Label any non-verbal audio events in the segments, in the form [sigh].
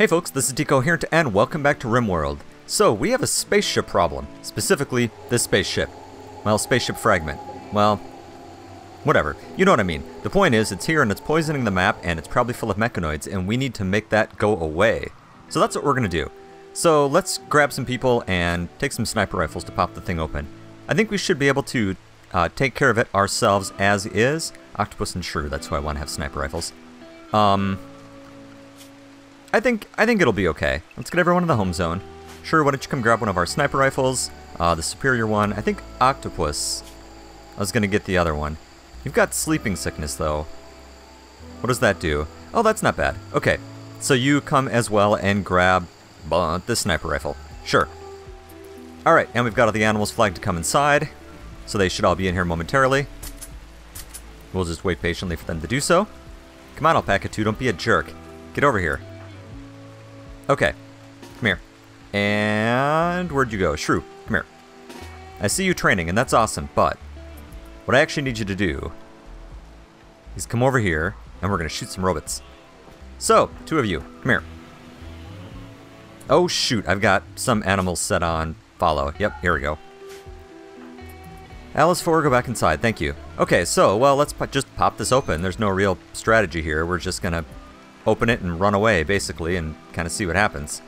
Hey folks, this is Decoherent and welcome back to RimWorld. So, we have a spaceship problem. Specifically, this spaceship. Well, spaceship fragment. Well, whatever. You know what I mean. The point is, it's here and it's poisoning the map and it's probably full of mechanoids and we need to make that go away. So that's what we're to do. So let's grab some people and take some sniper rifles to pop the thing open. I think we should be able to uh, take care of it ourselves as is. Octopus and Shrew, that's who I want to have sniper rifles. Um, I think I think it'll be okay. Let's get everyone in the home zone. Sure, why don't you come grab one of our sniper rifles? Uh, the superior one. I think Octopus. I was gonna get the other one. You've got sleeping sickness though. What does that do? Oh, that's not bad. Okay, so you come as well and grab uh, the sniper rifle. Sure. Alright, and we've got all the animals flagged to come inside. So they should all be in here momentarily. We'll just wait patiently for them to do so. Come on, Alpaca 2, don't be a jerk. Get over here. Okay. Come here. And where'd you go? Shrew, come here. I see you training, and that's awesome, but what I actually need you to do is come over here, and we're going to shoot some robots. So, two of you, come here. Oh shoot, I've got some animals set on follow. Yep, here we go. Alice 4, go back inside, thank you. Okay, so, well, let's just pop this open. There's no real strategy here. We're just gonna open it and run away, basically, and kind of see what happens.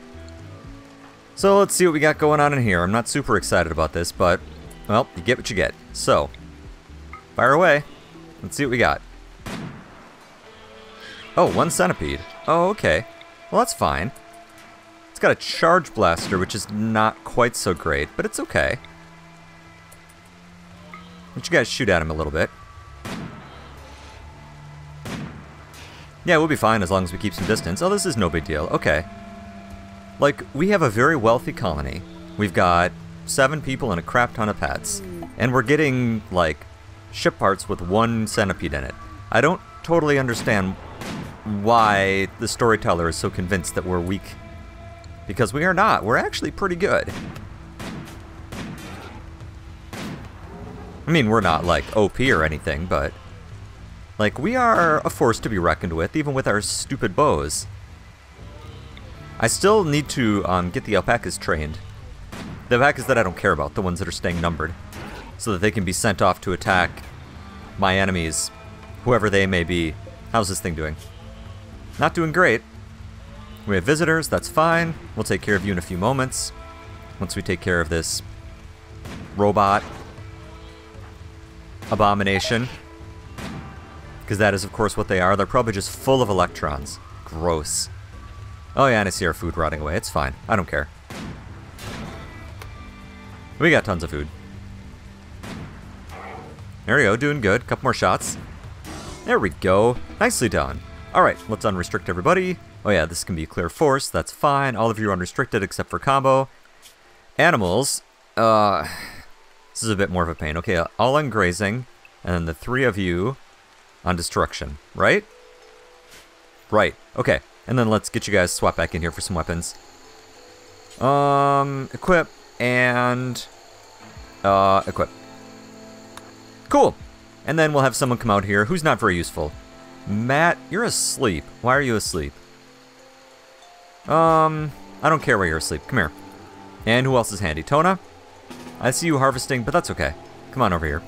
So let's see what we got going on in here. I'm not super excited about this, but, well, you get what you get. So, fire away. Let's see what we got. Oh, one centipede. Oh, okay. Well, that's fine. It's got a charge blaster, which is not quite so great, but it's okay. Don't you guys shoot at him a little bit? Yeah, we'll be fine as long as we keep some distance. Oh, this is no big deal. Okay. Like, we have a very wealthy colony. We've got seven people and a crap ton of pets. And we're getting, like, ship parts with one centipede in it. I don't totally understand why the storyteller is so convinced that we're weak. Because we are not. We're actually pretty good. I mean, we're not, like, OP or anything, but... Like, we are a force to be reckoned with, even with our stupid bows. I still need to um, get the alpacas trained. The alpacas that I don't care about, the ones that are staying numbered. So that they can be sent off to attack my enemies, whoever they may be. How's this thing doing? Not doing great. We have visitors, that's fine. We'll take care of you in a few moments. Once we take care of this robot abomination. Because that is, of course, what they are. They're probably just full of electrons. Gross. Oh yeah, and I see our food rotting away. It's fine. I don't care. We got tons of food. There we go, doing good. Couple more shots. There we go. Nicely done. Alright, let's unrestrict everybody. Oh yeah, this can be clear force. That's fine. All of you are unrestricted except for combo. Animals. Uh, this is a bit more of a pain. Okay, all on grazing. And then the three of you on destruction, right? Right. Okay. And then let's get you guys swap back in here for some weapons. Um, equip and uh, equip. Cool. And then we'll have someone come out here who's not very useful. Matt, you're asleep. Why are you asleep? Um, I don't care why you're asleep. Come here. And who else is handy? Tona? I see you harvesting, but that's okay. Come on over here.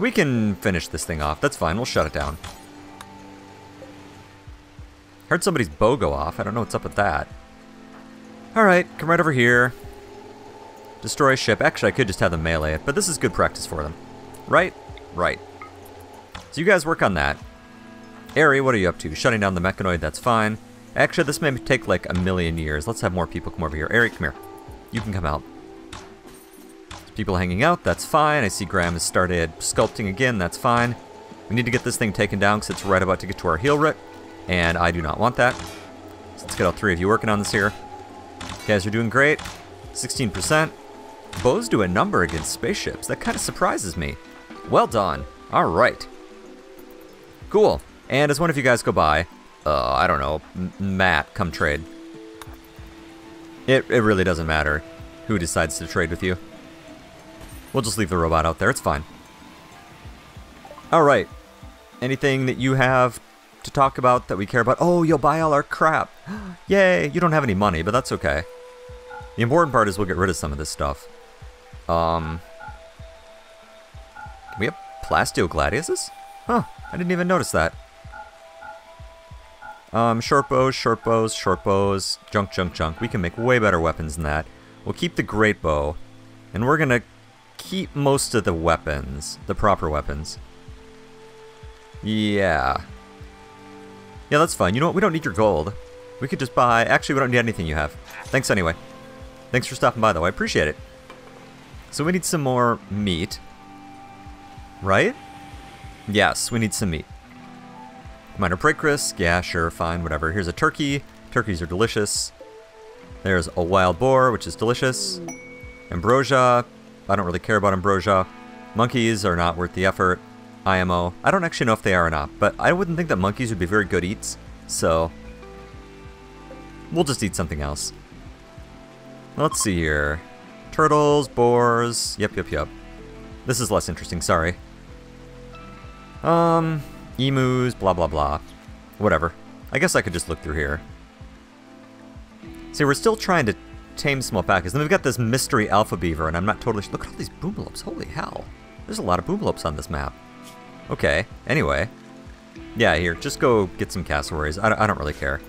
We can finish this thing off. That's fine. We'll shut it down. Heard somebody's bow go off. I don't know what's up with that. Alright, come right over here. Destroy a ship. Actually, I could just have them melee it, but this is good practice for them. Right? Right. So you guys work on that. Ari, what are you up to? Shutting down the mechanoid, that's fine. Actually, this may take like a million years. Let's have more people come over here. Ari, come here. You can come out. People hanging out, that's fine. I see Graham has started sculpting again, that's fine. We need to get this thing taken down because it's right about to get to our healroot, and I do not want that. So let's get all three of you working on this here. You guys are doing great. 16%. Bows do a number against spaceships. That kind of surprises me. Well done. All right. Cool. And as one of you guys go by, uh, I don't know, Matt, come trade. It, it really doesn't matter who decides to trade with you. We'll just leave the robot out there. It's fine. Alright. Anything that you have to talk about that we care about? Oh, you'll buy all our crap. [gasps] Yay! You don't have any money, but that's okay. The important part is we'll get rid of some of this stuff. Um, we have plasteel gladiuses? Huh, I didn't even notice that. Um, short bows, short bows, short bows, junk, junk, junk. We can make way better weapons than that. We'll keep the great bow, and we're gonna keep most of the weapons, the proper weapons. Yeah. Yeah, that's fine. You know what? We don't need your gold. We could just buy... Actually, we don't need anything you have. Thanks anyway. Thanks for stopping by, though. I appreciate it. So we need some more meat. Right? Yes, we need some meat. Minor risk. Yeah, sure, fine, whatever. Here's a turkey. Turkeys are delicious. There's a wild boar, which is delicious. Ambrosia. I don't really care about ambrosia. Monkeys are not worth the effort. IMO. I don't actually know if they are or not, but I wouldn't think that monkeys would be very good eats, so we'll just eat something else. Let's see here. Turtles, boars, yep, yep, yep. This is less interesting, sorry. Um, emus, blah, blah, blah. Whatever. I guess I could just look through here. See, we're still trying to tame small packers. Then we've got this mystery alpha beaver, and I'm not totally Look at all these boomalopes. Holy hell. There's a lot of boomalopes on this map. Okay, anyway. Yeah, here, just go get some cassowaries. I don't, I don't really care.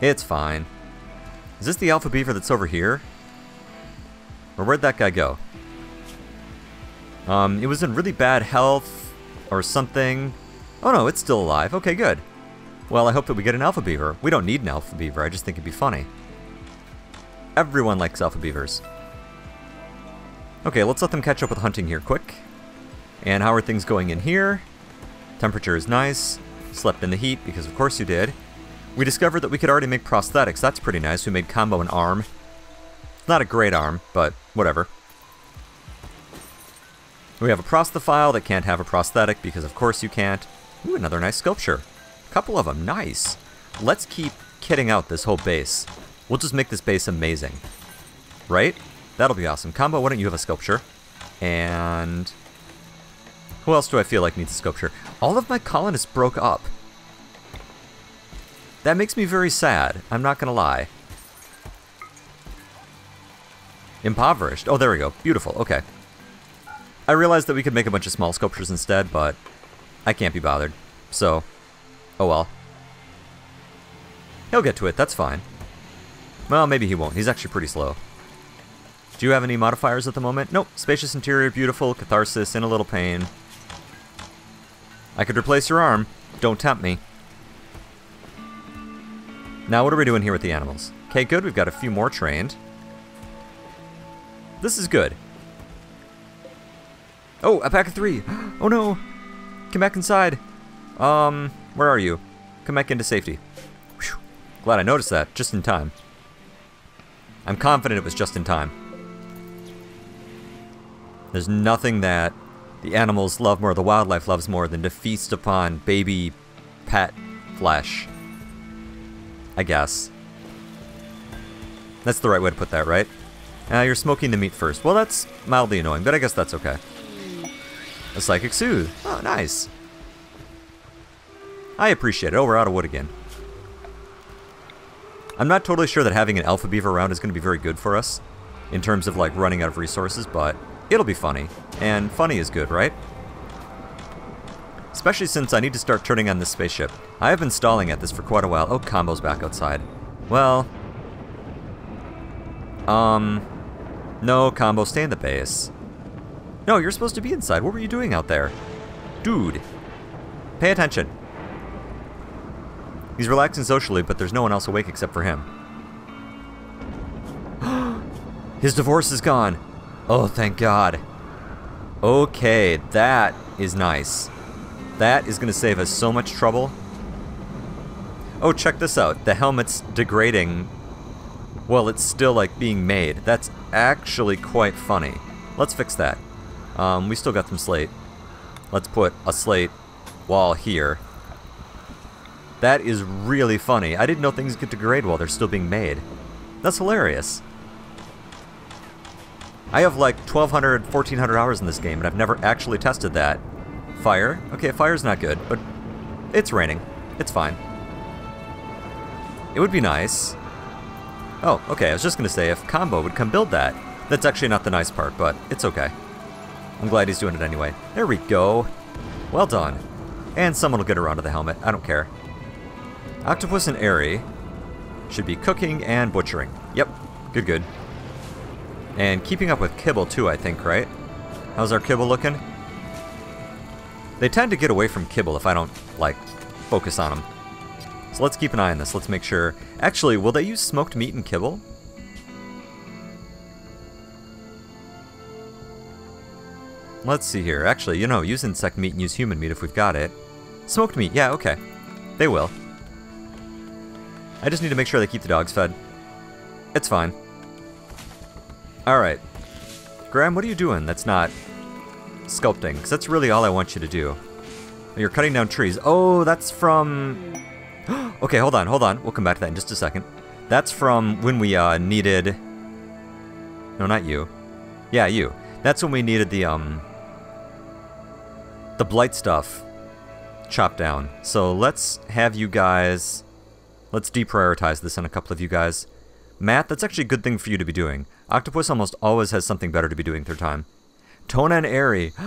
It's fine. Is this the alpha beaver that's over here? Or where'd that guy go? Um, it was in really bad health or something. Oh no, it's still alive. Okay, good. Well, I hope that we get an alpha beaver. We don't need an alpha beaver, I just think it'd be funny. Everyone likes alpha beavers. Okay, let's let them catch up with hunting here quick. And how are things going in here? Temperature is nice. Slept in the heat, because of course you did. We discovered that we could already make prosthetics. That's pretty nice. We made Combo an arm. Not a great arm, but whatever. We have a prosthophile that can't have a prosthetic, because of course you can't. Ooh, another nice sculpture. Couple of them, nice. Let's keep kitting out this whole base. We'll just make this base amazing. Right? That'll be awesome. Combo, why don't you have a sculpture? And... Who else do I feel like needs a sculpture? All of my colonists broke up. That makes me very sad. I'm not gonna lie. Impoverished. Oh, there we go. Beautiful. Okay. I realized that we could make a bunch of small sculptures instead, but I can't be bothered. So, oh well. He'll get to it. That's fine. Well, maybe he won't. He's actually pretty slow. Do you have any modifiers at the moment? Nope. Spacious interior, beautiful, catharsis, in a little pain. I could replace your arm. Don't tempt me. Now, what are we doing here with the animals? Okay, good. We've got a few more trained. This is good. Oh, a pack of three. [gasps] Oh no. Come back inside. Um, where are you? Come back into safety. Whew. Glad I noticed that, just in time. I'm confident it was just in time. There's nothing that the animals love more, the wildlife loves more than to feast upon baby pet flesh. I guess. That's the right way to put that, right? Uh, you're smoking the meat first. Well, that's mildly annoying, but I guess that's okay. A Psychic Soothe. Oh, nice. I appreciate it. Oh, we're out of wood again. I'm not totally sure that having an Alpha Beaver around is going to be very good for us in terms of, like, running out of resources, but it'll be funny. And funny is good, right? Especially since I need to start turning on this spaceship. I have been stalling at this for quite a while. Oh, Combo's back outside. Well... Um... No, Combo, stay in the base. No, you're supposed to be inside. What were you doing out there? Dude. Pay attention. He's relaxing socially, but there's no one else awake except for him. [gasps] His divorce is gone. Oh, thank God. Okay, that is nice. That is going to save us so much trouble. Oh, check this out. The helmet's degrading well, it's still like being made. That's actually quite funny. Let's fix that. Um, we still got some slate. Let's put a slate wall here. That is really funny. I didn't know things could degrade while they're still being made. That's hilarious. I have like 1,200, 1,400 hours in this game, and I've never actually tested that. Fire? Okay, fire's not good, but It's raining. It's fine. It would be nice. Oh, okay, I was just gonna say, if Combo would come build that. That's actually not the nice part, but it's okay. I'm glad he's doing it anyway. There we go. Well done. And someone will get around to the helmet. I don't care. Octopus and Airy should be cooking and butchering. Yep. Good, good. And keeping up with Kibble too, I think, right? How's our Kibble looking? They tend to get away from Kibble if I don't, like, focus on them. So let's keep an eye on this. Let's make sure... Actually, will they use smoked meat and Kibble? Let's see here. Actually, you know, use insect meat and use human meat if we've got it. Smoked meat, yeah, okay. They will. I just need to make sure they keep the dogs fed. It's fine. Alright. Graham, what are you doing that's not sculpting? Because that's really all I want you to do. You're cutting down trees. Oh, that's from... [gasps] okay, hold on, hold on. We'll come back to that in just a second. That's from when we uh, needed... No, not you. Yeah, you. That's when we needed the, um... The blight stuff chopped down. So let's have you guys... Let's deprioritize this on a couple of you guys. Matt, that's actually a good thing for you to be doing. Octopus almost always has something better to be doing third time. Tona and Airy. [gasps]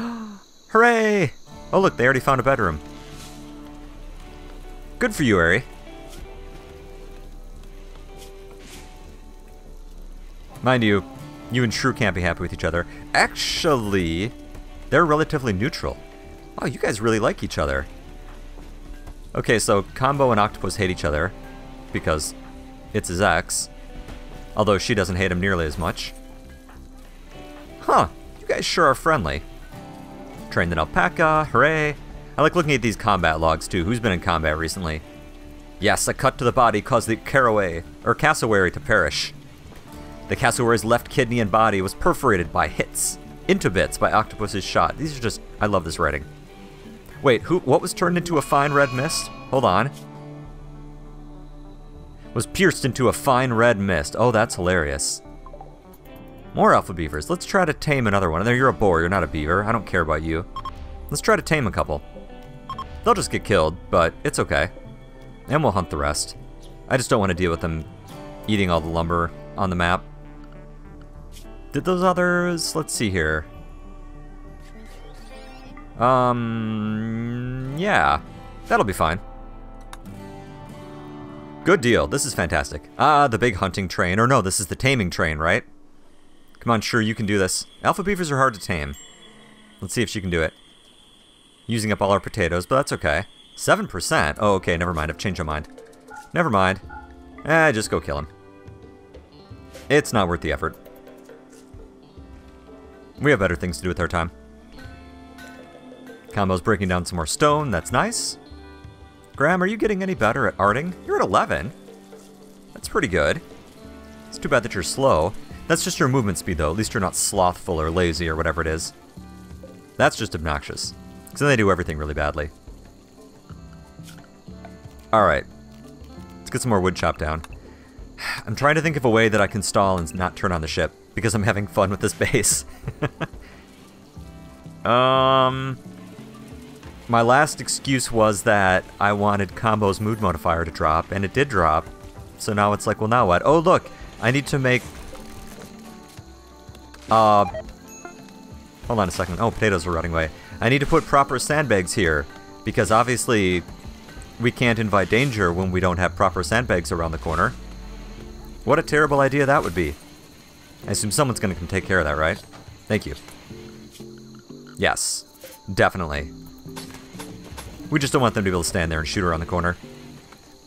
Hooray! Oh look, they already found a bedroom. Good for you, Airy. Mind you, you and Shrew can't be happy with each other. Actually, they're relatively neutral. Oh, you guys really like each other. Okay, so Combo and Octopus hate each other because it's his ex. Although she doesn't hate him nearly as much. Huh, you guys sure are friendly. Trained an alpaca, hooray. I like looking at these combat logs too. Who's been in combat recently? Yes, a cut to the body caused the caraway, or cassowary to perish. The cassowary's left kidney and body was perforated by hits, into bits by Octopus's shot. These are just, I love this writing. Wait, who, what was turned into a fine red mist? Hold on was pierced into a fine red mist. Oh, that's hilarious. More alpha beavers. Let's try to tame another one. There, you're a boar. You're not a beaver. I don't care about you. Let's try to tame a couple. They'll just get killed, but it's okay. And we'll hunt the rest. I just don't want to deal with them eating all the lumber on the map. Did those others... Let's see here. Um... Yeah. That'll be fine. Good deal. This is fantastic. Ah, the big hunting train. Or no, this is the taming train, right? Come on, sure, you can do this. Alpha beavers are hard to tame. Let's see if she can do it. Using up all our potatoes, but that's okay. 7%? Oh, okay, never mind. I've changed my mind. Never mind. Eh, just go kill him. It's not worth the effort. We have better things to do with our time. Combo's breaking down some more stone. That's nice. Graham, are you getting any better at arting? You're at 11. That's pretty good. It's too bad that you're slow. That's just your movement speed, though. At least you're not slothful or lazy or whatever it is. That's just obnoxious. Because then they do everything really badly. Alright. Let's get some more wood chopped down. [sighs] I'm trying to think of a way that I can stall and not turn on the ship. Because I'm having fun with this [laughs] base. [laughs] um... My last excuse was that I wanted Combo's mood modifier to drop, and it did drop. So now it's like, well, now what? Oh, look! I need to make... Uh... Hold on a second. Oh, potatoes are rotting away. I need to put proper sandbags here, because obviously we can't invite danger when we don't have proper sandbags around the corner. What a terrible idea that would be. I assume someone's going to come take care of that, right? Thank you. Yes, definitely. We just don't want them to be able to stand there and shoot around the corner.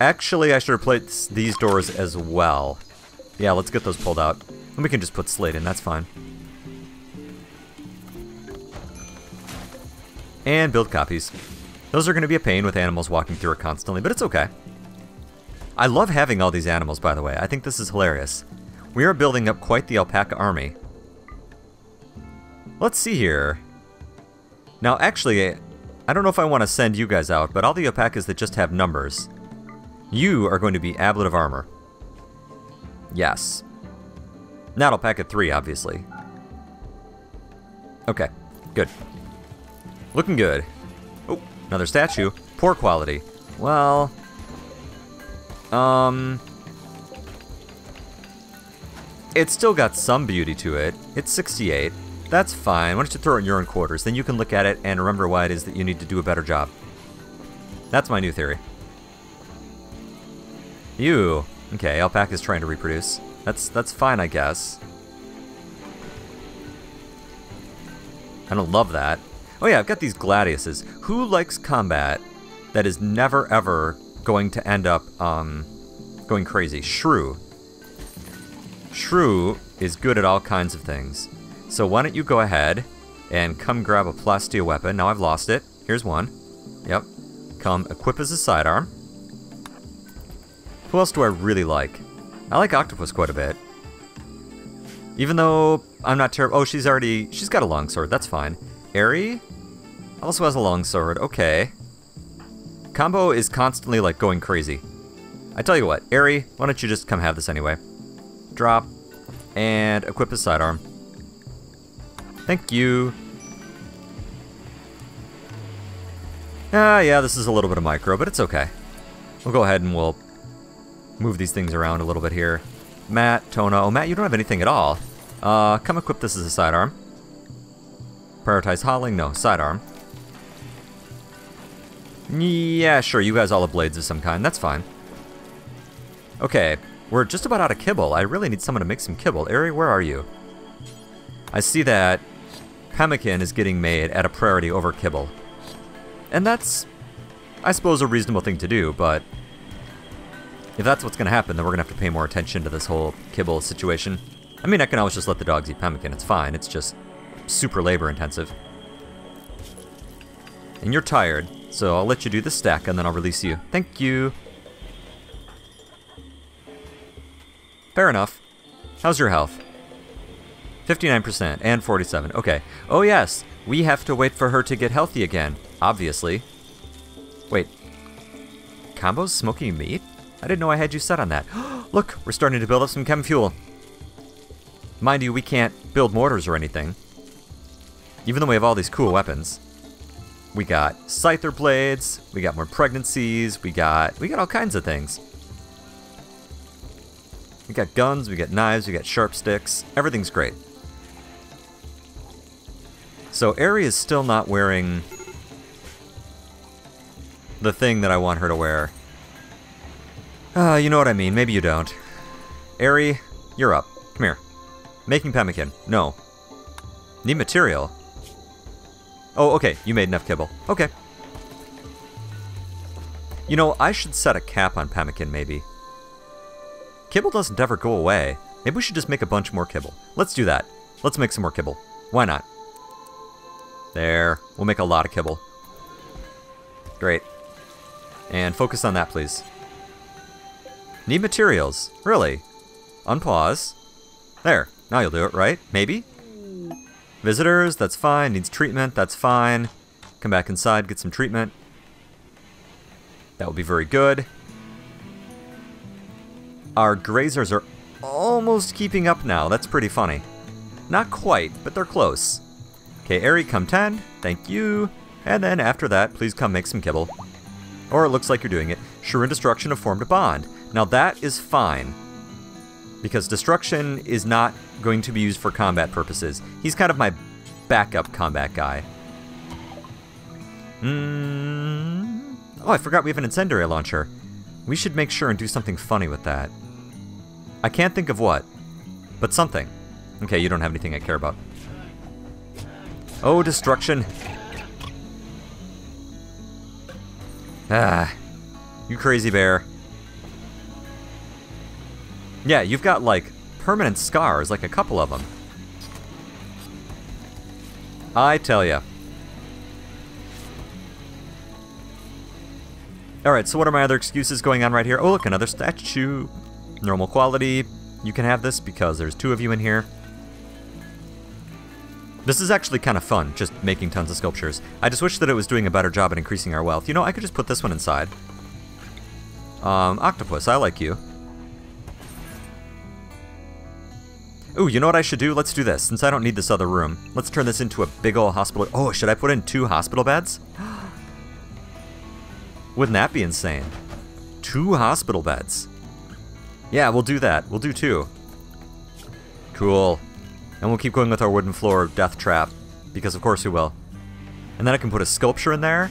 Actually, I should replace these doors as well. Yeah, let's get those pulled out. And we can just put slate in, that's fine. And build copies. Those are going to be a pain with animals walking through it constantly, but it's okay. I love having all these animals, by the way. I think this is hilarious. We are building up quite the alpaca army. Let's see here. Now, actually, I don't know if I want to send you guys out, but all the alpacas that just have numbers, you are going to be Ablet of Armor. Yes. Not alpaca 3, obviously. Okay, good. Looking good. Oh, Another statue. Poor quality. Well... Um... It's still got some beauty to it. It's 68. That's fine. Why don't you throw it in your own quarters? Then you can look at it and remember why it is that you need to do a better job. That's my new theory. You. Okay, alpaca's trying to reproduce. That's that's fine, I guess. I don't love that. Oh yeah, I've got these gladiuses. Who likes combat that is never ever going to end up um, going crazy? Shrew. Shrew is good at all kinds of things. So why don't you go ahead and come grab a Plasteel weapon. Now I've lost it. Here's one. Yep. Come equip as a sidearm. Who else do I really like? I like Octopus quite a bit. Even though I'm not terrible. Oh, she's already. She's got a longsword. That's fine. Airy also has a longsword. Okay. Combo is constantly like going crazy. I tell you what, Airy, why don't you just come have this anyway? Drop and equip a sidearm. Thank you. Ah, yeah, this is a little bit of micro, but it's okay. We'll go ahead and we'll move these things around a little bit here. Matt, Tona. Oh, Matt, you don't have anything at all. Uh, come equip this as a sidearm. Prioritize hauling? No, sidearm. Yeah, sure, you guys all have blades of some kind. That's fine. Okay, we're just about out of kibble. I really need someone to make some kibble. Ari, where are you? I see that pemmican is getting made at a priority over kibble. And that's, I suppose, a reasonable thing to do, but if that's what's going to happen, then we're going to have to pay more attention to this whole kibble situation. I mean, I can always just let the dogs eat pemmican. It's fine. It's just super labor intensive. And you're tired, so I'll let you do the stack and then I'll release you. Thank you. Fair enough. How's your health? 59% and 47. Okay. Oh yes, we have to wait for her to get healthy again, obviously. Wait. Combo's smoking meat? I didn't know I had you set on that. [gasps] Look, we're starting to build up some chem fuel. Mind you, we can't build mortars or anything. Even though we have all these cool weapons. We got scyther blades, we got more pregnancies, we got we got all kinds of things. We got guns, we got knives, we got sharp sticks. Everything's great. So Ari is still not wearing the thing that I want her to wear. Uh, you know what I mean. Maybe you don't. Ari, you're up. Come here. Making pemmican. No. Need material. Oh, okay. You made enough kibble. Okay. You know, I should set a cap on pemmican, maybe. Kibble doesn't ever go away. Maybe we should just make a bunch more kibble. Let's do that. Let's make some more kibble. Why not? There. We'll make a lot of kibble. Great. And focus on that, please. Need materials. Really? Unpause. There. Now you'll do it, right? Maybe? Visitors, that's fine. Needs treatment, that's fine. Come back inside, get some treatment. That will be very good. Our grazers are almost keeping up now. That's pretty funny. Not quite, but they're close. Okay, Ari, come tend. Thank you. And then after that, please come make some kibble. Or it looks like you're doing it. And Destruction have formed a bond. Now that is fine. Because Destruction is not going to be used for combat purposes. He's kind of my backup combat guy. Mm. Oh, I forgot we have an incendiary launcher. We should make sure and do something funny with that. I can't think of what, but something. Okay, you don't have anything I care about. Oh, destruction. Ah, you crazy bear. Yeah, you've got like permanent scars, like a couple of them. I tell ya. Alright, so what are my other excuses going on right here? Oh, look, another statue. Normal quality. You can have this because there's two of you in here. This is actually kind of fun, just making tons of sculptures. I just wish that it was doing a better job at increasing our wealth. You know, I could just put this one inside. Um, Octopus, I like you. Ooh, you know what I should do? Let's do this, since I don't need this other room. Let's turn this into a big old hospital. Oh, should I put in two hospital beds? [gasps] Wouldn't that be insane? Two hospital beds. Yeah, we'll do that. We'll do two. Cool. And we'll keep going with our wooden floor death trap, because of course we will. And then I can put a sculpture in there.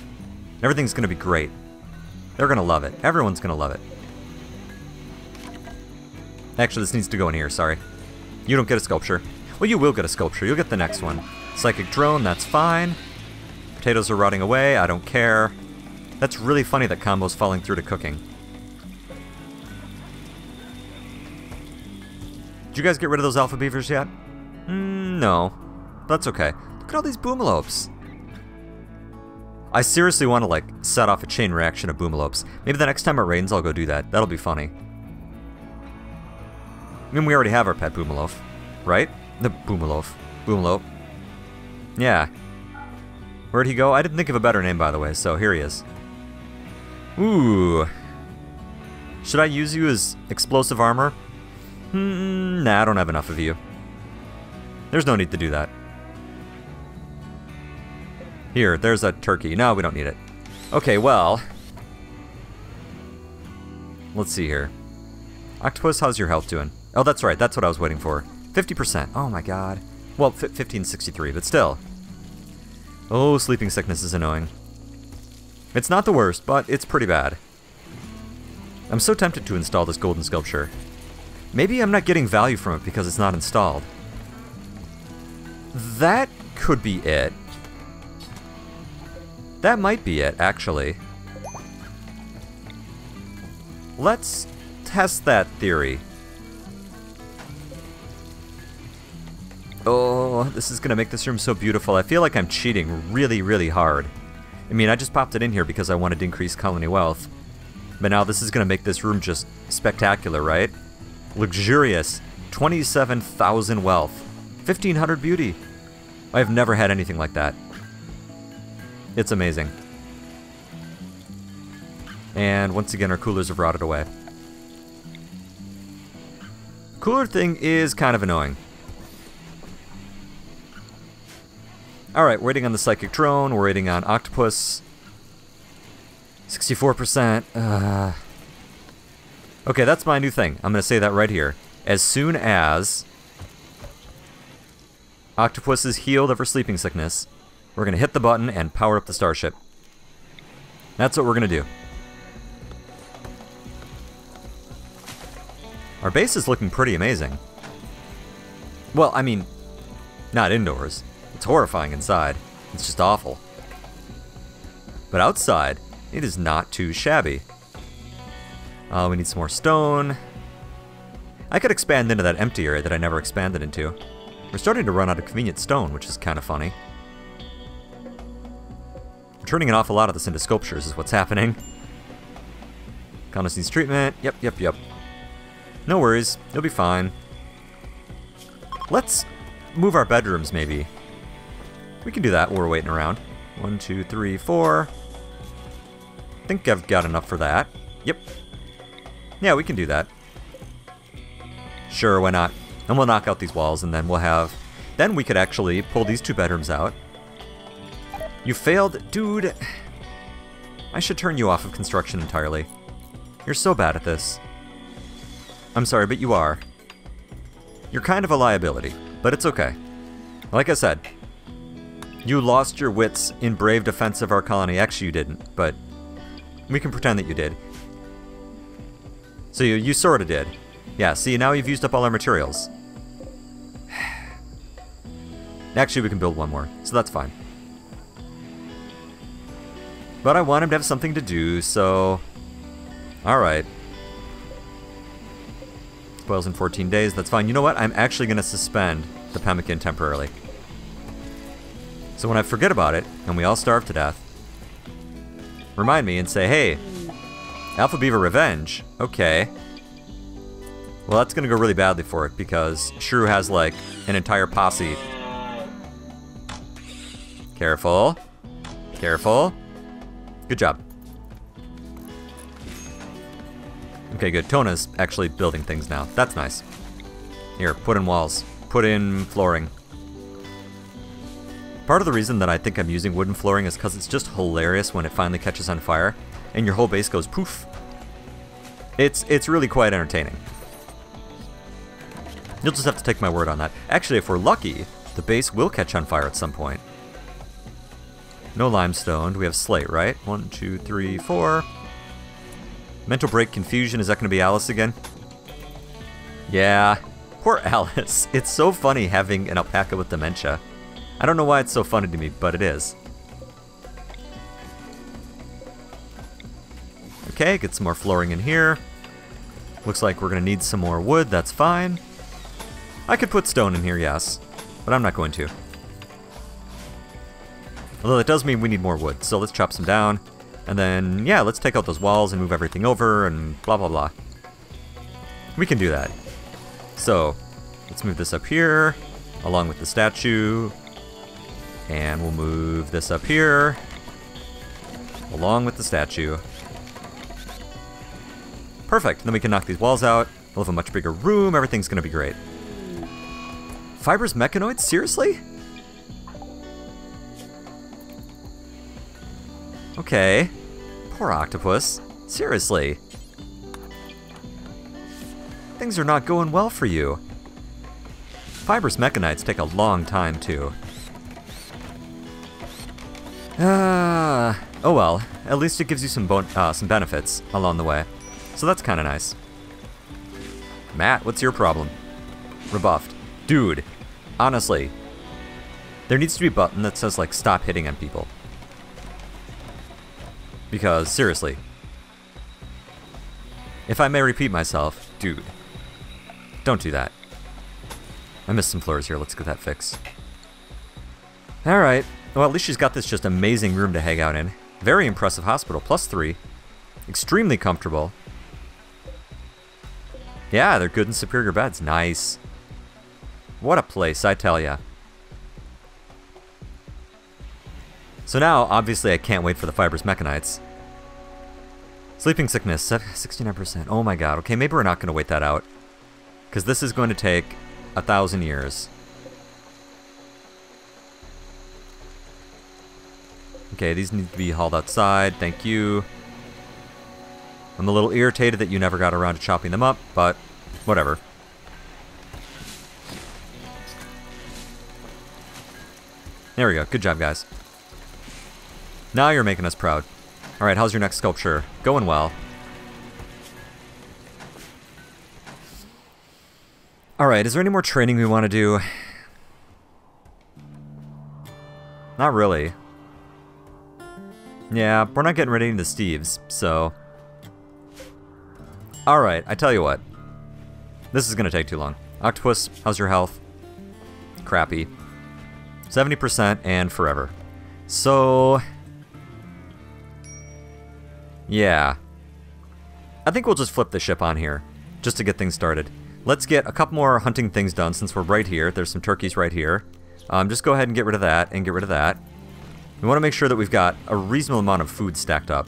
Everything's going to be great. They're going to love it. Everyone's going to love it. Actually, this needs to go in here, sorry. You don't get a sculpture. Well, you will get a sculpture. You'll get the next one. Psychic drone, that's fine. Potatoes are rotting away, I don't care. That's really funny that combo's falling through to cooking. Did you guys get rid of those alpha beavers yet? Mm, no. That's okay. Look at all these boomalopes. I seriously want to, like, set off a chain reaction of boomalopes. Maybe the next time it rains, I'll go do that. That'll be funny. I mean, we already have our pet boomalope, right? The boomalope. Boomalope. Yeah. Where'd he go? I didn't think of a better name, by the way, so here he is. Ooh. Should I use you as explosive armor? Hmm, nah, I don't have enough of you. There's no need to do that. Here, there's a turkey. No, we don't need it. Okay, well... Let's see here. Octopus, how's your health doing? Oh, that's right. That's what I was waiting for. 50%. Oh my god. Well, 1563, but still. Oh, sleeping sickness is annoying. It's not the worst, but it's pretty bad. I'm so tempted to install this golden sculpture. Maybe I'm not getting value from it because it's not installed. That could be it. That might be it, actually. Let's test that theory. Oh, this is going to make this room so beautiful. I feel like I'm cheating really, really hard. I mean, I just popped it in here because I wanted to increase colony wealth. But now this is going to make this room just spectacular, right? Luxurious. 27,000 wealth. 1,500 beauty. I have never had anything like that. It's amazing. And once again, our coolers have rotted away. Cooler thing is kind of annoying. Alright, waiting on the Psychic Drone, we're waiting on Octopus. 64%. Uh... Okay, that's my new thing. I'm going to say that right here. As soon as Octopus is healed of her sleeping sickness, we're going to hit the button and power up the starship. That's what we're going to do. Our base is looking pretty amazing. Well, I mean, not indoors. It's horrifying inside. It's just awful. But outside, it is not too shabby. Uh, we need some more stone. I could expand into that empty area that I never expanded into. We're starting to run out of convenient stone, which is kind of funny. I'm turning an awful lot of this into sculptures is what's happening. Needs treatment. Yep, yep, yep. No worries. You'll be fine. Let's move our bedrooms, maybe. We can do that while we're waiting around. One, two, three, four. I think I've got enough for that. Yep. Yeah, we can do that. Sure, why not? And we'll knock out these walls, and then we'll have... Then we could actually pull these two bedrooms out. You failed? Dude... I should turn you off of construction entirely. You're so bad at this. I'm sorry, but you are. You're kind of a liability, but it's okay. Like I said, you lost your wits in brave defense of our colony. Actually, you didn't, but we can pretend that you did. So you, you sort of did. Yeah, see, now you've used up all our materials. Actually, we can build one more, so that's fine. But I want him to have something to do, so... Alright. Spoils in 14 days, that's fine. You know what? I'm actually going to suspend the pemmican temporarily. So when I forget about it, and we all starve to death, remind me and say, hey, Alpha Beaver Revenge, okay. Well, that's gonna go really badly for it, because Shrew has, like, an entire posse. Careful. Careful. Good job. Okay, good. Tona's actually building things now. That's nice. Here, put in walls. Put in flooring. Part of the reason that I think I'm using wooden flooring is because it's just hilarious when it finally catches on fire. and your whole base goes poof. It's it's really quite entertaining. You'll just have to take my word on that. Actually, if we're lucky, the base will catch on fire at some point. No limestone. We have slate, right? One, two, three, four. Mental break confusion. Is that going to be Alice again? Yeah. Poor [laughs] Alice. It's so funny having an alpaca with dementia. I don't know why it's so funny to me, but it is. Okay, get some more flooring in here. Looks like we're going to need some more wood. That's fine. I could put stone in here, yes. But I'm not going to. Although that does mean we need more wood, so let's chop some down. And then, yeah, let's take out those walls and move everything over and blah blah blah. We can do that. So, let's move this up here, along with the statue. And we'll move this up here, along with the statue. Perfect, then we can knock these walls out. We'll have a much bigger room, everything's gonna be great. Fibrous mechanoids? Seriously? Okay. Poor octopus. Seriously. Things are not going well for you. Fibrous mechanites take a long time, too. Uh, oh well. At least it gives you some uh, some benefits along the way. So that's kind of nice. Matt, what's your problem? Rebuffed. Dude, honestly, there needs to be a button that says, like, stop hitting on people. Because, seriously, if I may repeat myself, dude, don't do that. I missed some floors here, let's get that fixed. Alright, well at least she's got this just amazing room to hang out in. Very impressive hospital, plus three. Extremely comfortable. Yeah, they're good and superior beds, nice. What a place, I tell ya. So now, obviously I can't wait for the fibrous mechanites. Sleeping sickness, 69%. Oh my god. Okay, maybe we're not going to wait that out. Because this is going to take a thousand years. Okay, these need to be hauled outside. Thank you. I'm a little irritated that you never got around to chopping them up, but whatever. There we go. Good job, guys. Now you're making us proud. Alright, how's your next sculpture? Going well. Alright, is there any more training we want to do? Not really. Yeah, we're not getting rid of any of the Steves, so... Alright, I tell you what. This is gonna take too long. Octopus, how's your health? Crappy. 70% and forever. So... Yeah. I think we'll just flip the ship on here, just to get things started. Let's get a couple more hunting things done since we're right here. There's some turkeys right here. Um, just go ahead and get rid of that, and get rid of that. We want to make sure that we've got a reasonable amount of food stacked up.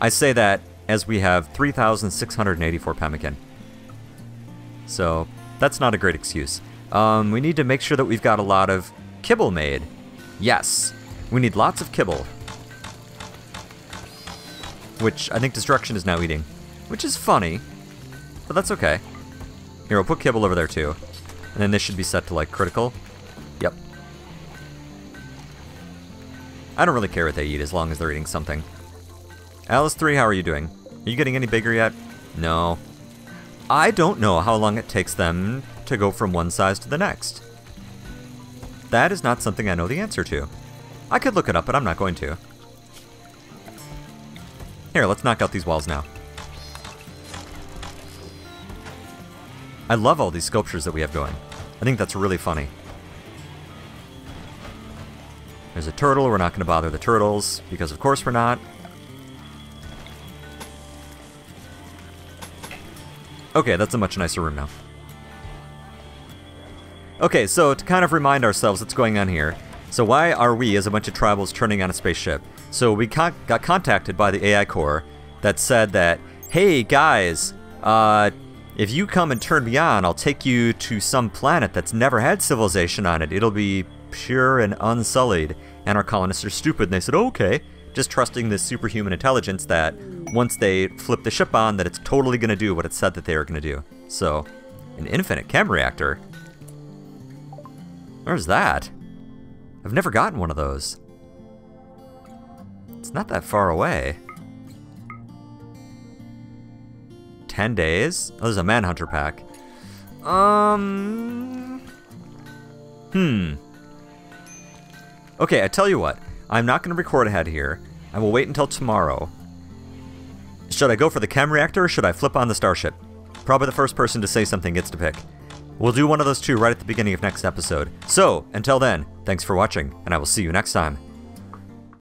I say that as we have 3,684 pemmican. So, that's not a great excuse. Um, we need to make sure that we've got a lot of kibble made. Yes, we need lots of kibble. Which I think Destruction is now eating. Which is funny, but that's okay. Here, we'll put kibble over there too. And then this should be set to like critical. Yep. I don't really care what they eat as long as they're eating something. Alice 3, how are you doing? Are you getting any bigger yet? No. I don't know how long it takes them to go from one size to the next. That is not something I know the answer to. I could look it up, but I'm not going to. Here, let's knock out these walls now. I love all these sculptures that we have going. I think that's really funny. There's a turtle. We're not going to bother the turtles, because of course we're not. Okay, that's a much nicer room now. Okay, so to kind of remind ourselves what's going on here. So why are we, as a bunch of tribals, turning on a spaceship? So we con got contacted by the AI core that said that, hey guys, uh, if you come and turn me on, I'll take you to some planet that's never had civilization on it. It'll be pure and unsullied. And our colonists are stupid, and they said, okay, just trusting this superhuman intelligence that once they flip the ship on, that it's totally going to do what it said that they were going to do. So, an infinite chem reactor? Where's that? I've never gotten one of those. It's not that far away. 10 days? Oh, there's a Manhunter pack. Um... Hmm. Okay, I tell you what. I'm not going to record ahead here. I will wait until tomorrow. Should I go for the chem reactor or should I flip on the starship? Probably the first person to say something gets to pick. We'll do one of those two right at the beginning of next episode. So, until then, thanks for watching, and I will see you next time.